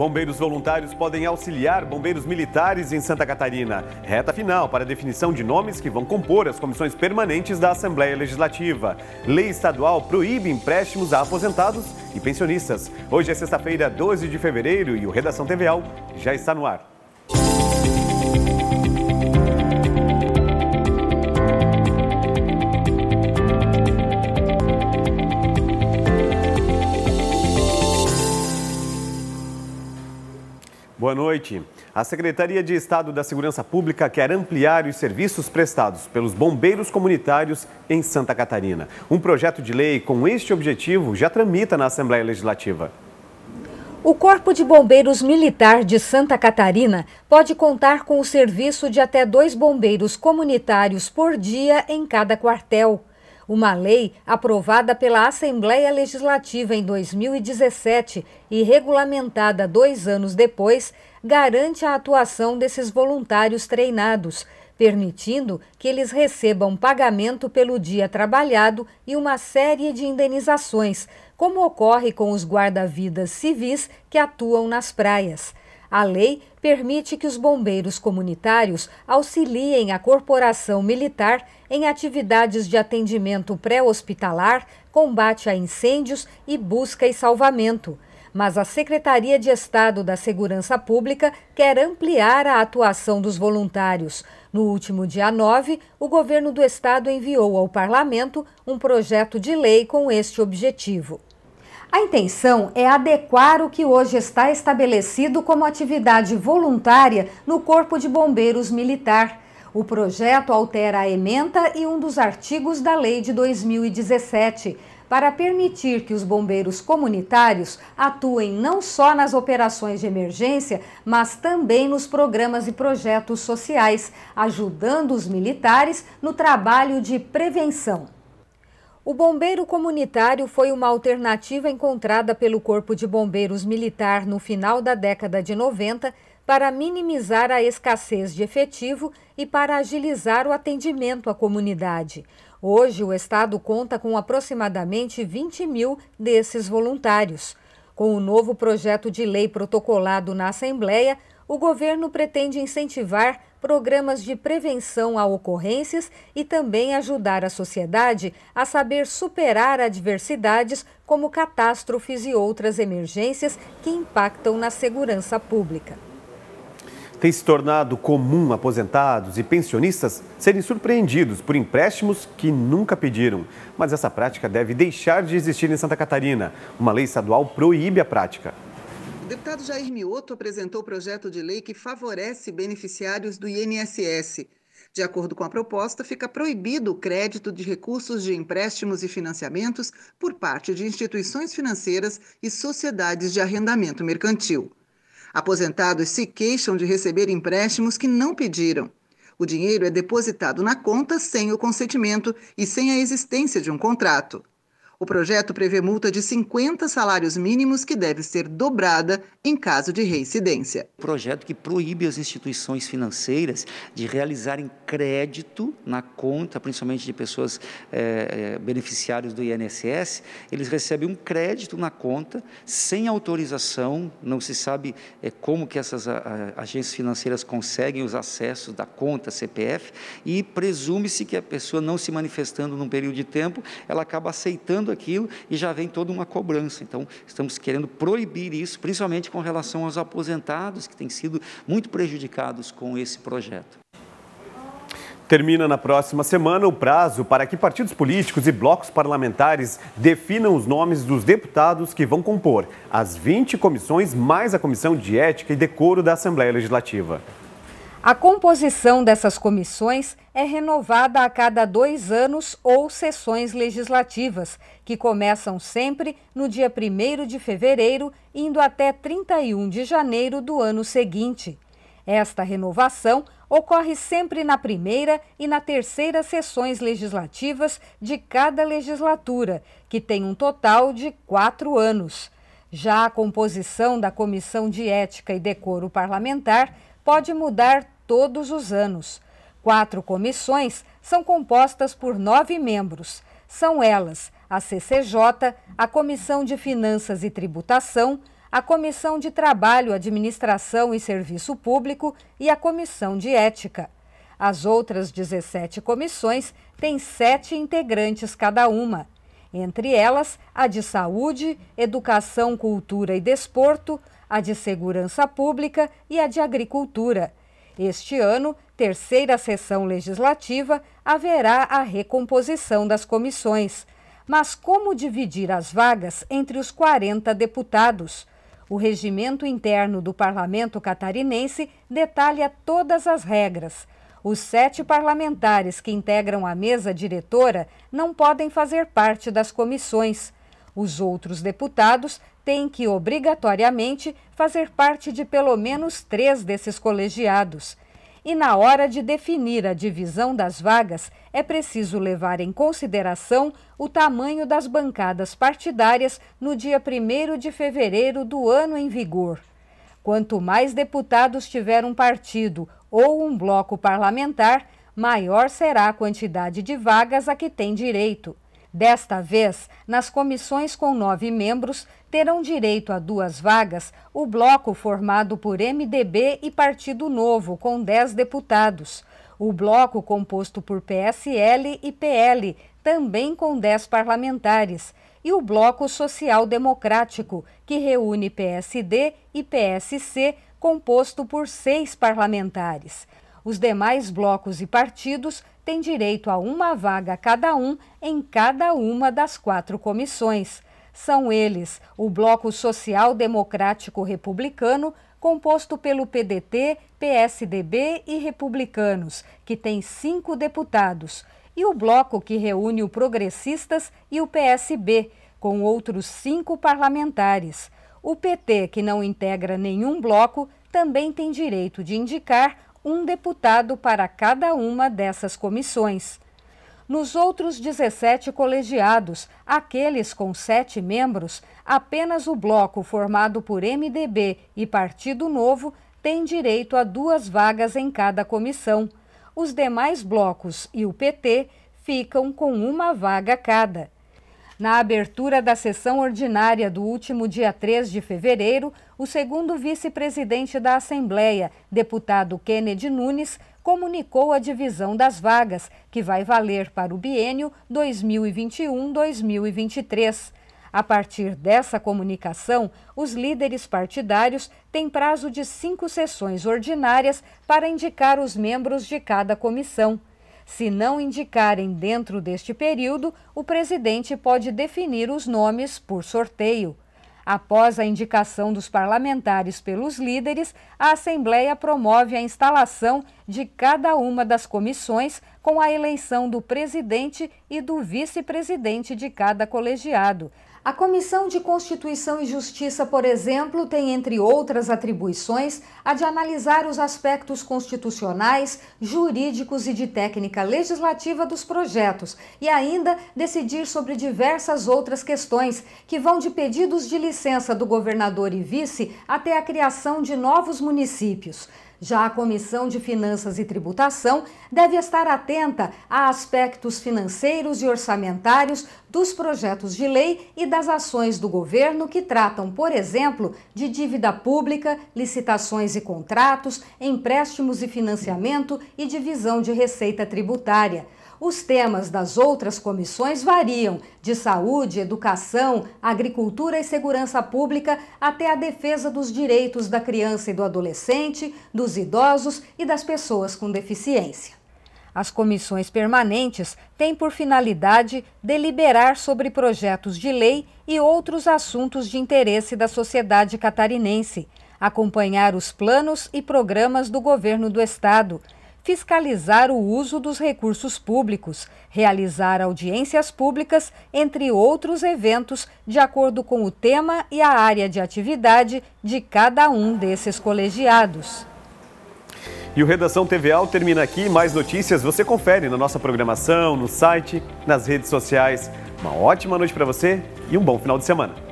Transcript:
Bombeiros voluntários podem auxiliar bombeiros militares em Santa Catarina. Reta final para a definição de nomes que vão compor as comissões permanentes da Assembleia Legislativa. Lei estadual proíbe empréstimos a aposentados e pensionistas. Hoje é sexta-feira, 12 de fevereiro e o Redação TVAL já está no ar. Boa noite. A Secretaria de Estado da Segurança Pública quer ampliar os serviços prestados pelos bombeiros comunitários em Santa Catarina. Um projeto de lei com este objetivo já tramita na Assembleia Legislativa. O Corpo de Bombeiros Militar de Santa Catarina pode contar com o serviço de até dois bombeiros comunitários por dia em cada quartel. Uma lei aprovada pela Assembleia Legislativa em 2017 e regulamentada dois anos depois garante a atuação desses voluntários treinados, permitindo que eles recebam pagamento pelo dia trabalhado e uma série de indenizações, como ocorre com os guarda-vidas civis que atuam nas praias. A lei permite que os bombeiros comunitários auxiliem a corporação militar em atividades de atendimento pré-hospitalar, combate a incêndios e busca e salvamento. Mas a Secretaria de Estado da Segurança Pública quer ampliar a atuação dos voluntários. No último dia 9, o governo do estado enviou ao parlamento um projeto de lei com este objetivo. A intenção é adequar o que hoje está estabelecido como atividade voluntária no Corpo de Bombeiros Militar. O projeto altera a ementa e um dos artigos da Lei de 2017 para permitir que os bombeiros comunitários atuem não só nas operações de emergência, mas também nos programas e projetos sociais, ajudando os militares no trabalho de prevenção. O bombeiro comunitário foi uma alternativa encontrada pelo Corpo de Bombeiros Militar no final da década de 90 para minimizar a escassez de efetivo e para agilizar o atendimento à comunidade. Hoje, o Estado conta com aproximadamente 20 mil desses voluntários. Com o novo projeto de lei protocolado na Assembleia, o governo pretende incentivar programas de prevenção a ocorrências e também ajudar a sociedade a saber superar adversidades como catástrofes e outras emergências que impactam na segurança pública. Tem se tornado comum aposentados e pensionistas serem surpreendidos por empréstimos que nunca pediram. Mas essa prática deve deixar de existir em Santa Catarina. Uma lei estadual proíbe a prática deputado Jair Mioto apresentou projeto de lei que favorece beneficiários do INSS. De acordo com a proposta, fica proibido o crédito de recursos de empréstimos e financiamentos por parte de instituições financeiras e sociedades de arrendamento mercantil. Aposentados se queixam de receber empréstimos que não pediram. O dinheiro é depositado na conta sem o consentimento e sem a existência de um contrato. O projeto prevê multa de 50 salários mínimos que deve ser dobrada em caso de reincidência. Projeto que proíbe as instituições financeiras de realizarem crédito na conta, principalmente de pessoas é, do INSS. Eles recebem um crédito na conta sem autorização, não se sabe é, como que essas a, a, agências financeiras conseguem os acessos da conta CPF e presume-se que a pessoa não se manifestando num período de tempo, ela acaba aceitando aquilo e já vem toda uma cobrança. Então, estamos querendo proibir isso, principalmente com relação aos aposentados, que têm sido muito prejudicados com esse projeto. Termina na próxima semana o prazo para que partidos políticos e blocos parlamentares definam os nomes dos deputados que vão compor as 20 comissões mais a Comissão de Ética e Decoro da Assembleia Legislativa. A composição dessas comissões é renovada a cada dois anos ou sessões legislativas, que começam sempre no dia 1 de fevereiro, indo até 31 de janeiro do ano seguinte. Esta renovação ocorre sempre na primeira e na terceira sessões legislativas de cada legislatura, que tem um total de quatro anos. Já a composição da Comissão de Ética e Decoro Parlamentar pode mudar todos os anos. Quatro comissões são compostas por nove membros. São elas a CCJ, a Comissão de Finanças e Tributação, a Comissão de Trabalho, Administração e Serviço Público e a Comissão de Ética. As outras 17 comissões têm sete integrantes cada uma, entre elas a de Saúde, Educação, Cultura e Desporto, a de Segurança Pública e a de Agricultura. Este ano, terceira sessão legislativa, haverá a recomposição das comissões. Mas como dividir as vagas entre os 40 deputados? O regimento interno do parlamento catarinense detalha todas as regras. Os sete parlamentares que integram a mesa diretora não podem fazer parte das comissões. Os outros deputados têm que, obrigatoriamente, fazer parte de pelo menos três desses colegiados. E na hora de definir a divisão das vagas, é preciso levar em consideração o tamanho das bancadas partidárias no dia 1 de fevereiro do ano em vigor. Quanto mais deputados tiver um partido ou um bloco parlamentar, maior será a quantidade de vagas a que tem direito. Desta vez, nas comissões com nove membros, terão direito a duas vagas o bloco formado por MDB e Partido Novo, com dez deputados. O bloco composto por PSL e PL, também com dez parlamentares. E o Bloco Social Democrático, que reúne PSD e PSC, composto por seis parlamentares. Os demais blocos e partidos têm direito a uma vaga cada um em cada uma das quatro comissões. São eles o Bloco Social Democrático Republicano, composto pelo PDT, PSDB e Republicanos, que tem cinco deputados, e o bloco que reúne o Progressistas e o PSB, com outros cinco parlamentares. O PT, que não integra nenhum bloco, também tem direito de indicar um deputado para cada uma dessas comissões. Nos outros 17 colegiados, aqueles com sete membros, apenas o bloco formado por MDB e Partido Novo tem direito a duas vagas em cada comissão. Os demais blocos e o PT ficam com uma vaga cada. Na abertura da sessão ordinária do último dia 3 de fevereiro, o segundo vice-presidente da Assembleia, deputado Kennedy Nunes, comunicou a divisão das vagas, que vai valer para o biênio 2021-2023. A partir dessa comunicação, os líderes partidários têm prazo de cinco sessões ordinárias para indicar os membros de cada comissão. Se não indicarem dentro deste período, o presidente pode definir os nomes por sorteio. Após a indicação dos parlamentares pelos líderes, a Assembleia promove a instalação de cada uma das comissões com a eleição do presidente e do vice-presidente de cada colegiado, a Comissão de Constituição e Justiça, por exemplo, tem, entre outras atribuições, a de analisar os aspectos constitucionais, jurídicos e de técnica legislativa dos projetos e ainda decidir sobre diversas outras questões, que vão de pedidos de licença do governador e vice até a criação de novos municípios. Já a Comissão de Finanças e Tributação deve estar atenta a aspectos financeiros e orçamentários dos projetos de lei e das ações do governo que tratam, por exemplo, de dívida pública, licitações e contratos, empréstimos e financiamento e divisão de receita tributária. Os temas das outras comissões variam, de saúde, educação, agricultura e segurança pública até a defesa dos direitos da criança e do adolescente, dos idosos e das pessoas com deficiência. As comissões permanentes têm por finalidade deliberar sobre projetos de lei e outros assuntos de interesse da sociedade catarinense, acompanhar os planos e programas do governo do Estado fiscalizar o uso dos recursos públicos, realizar audiências públicas, entre outros eventos, de acordo com o tema e a área de atividade de cada um desses colegiados. E o Redação TVA termina aqui. Mais notícias você confere na nossa programação, no site, nas redes sociais. Uma ótima noite para você e um bom final de semana.